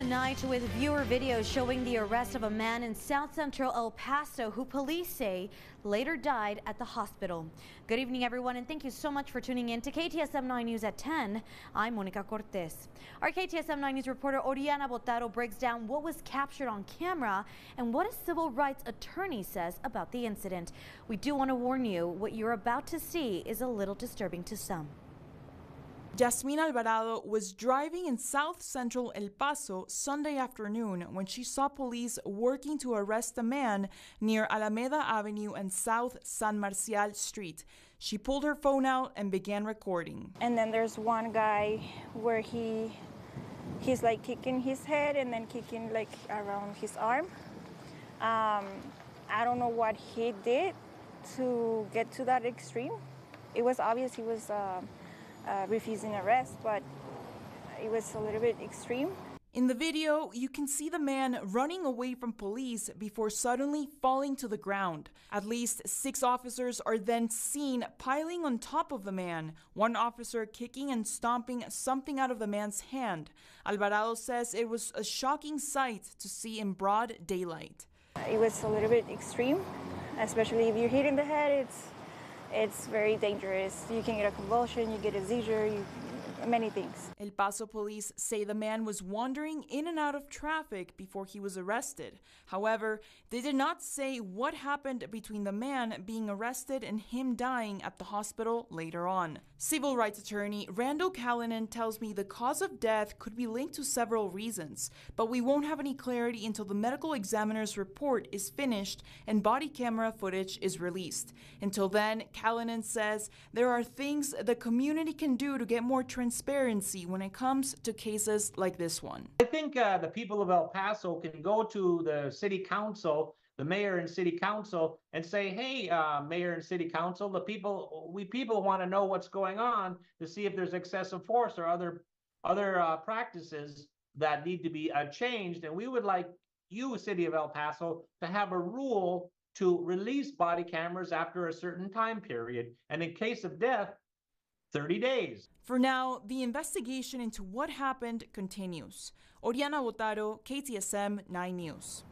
tonight with viewer videos showing the arrest of a man in South Central El Paso who police say later died at the hospital. Good evening, everyone, and thank you so much for tuning in to KTSM 9 News at 10. I'm Monica Cortez. Our KTSM 9 News reporter Oriana Botaro breaks down what was captured on camera and what a civil rights attorney says about the incident. We do want to warn you, what you're about to see is a little disturbing to some. Yasmin Alvarado was driving in south central El Paso Sunday afternoon when she saw police working to arrest a man near Alameda Avenue and South San Marcial Street. She pulled her phone out and began recording. And then there's one guy where he he's like kicking his head and then kicking like around his arm. Um, I don't know what he did to get to that extreme. It was obvious he was. Uh, uh, refusing arrest, but it was a little bit extreme. In the video, you can see the man running away from police before suddenly falling to the ground. At least six officers are then seen piling on top of the man, one officer kicking and stomping something out of the man's hand. Alvarado says it was a shocking sight to see in broad daylight. It was a little bit extreme, especially if you're hit in the head, it's it's very dangerous. You can get a convulsion, you get a seizure, you, many things. El Paso police say the man was wandering in and out of traffic before he was arrested. However, they did not say what happened between the man being arrested and him dying at the hospital later on. Civil rights attorney Randall Kallinen tells me the cause of death could be linked to several reasons, but we won't have any clarity until the medical examiner's report is finished and body camera footage is released. Until then, Kallinen says there are things the community can do to get more transparency when it comes to cases like this one. I think uh, the people of El Paso can go to the city council, the mayor and city council, and say, "Hey, uh, mayor and city council, the people, we people want to know what's going on to see if there's excessive force or other other uh, practices that need to be uh, changed, and we would like you, city of El Paso, to have a rule." To release body cameras after a certain time period. And in case of death, 30 days. For now, the investigation into what happened continues. Oriana Botaro, KTSM 9 News.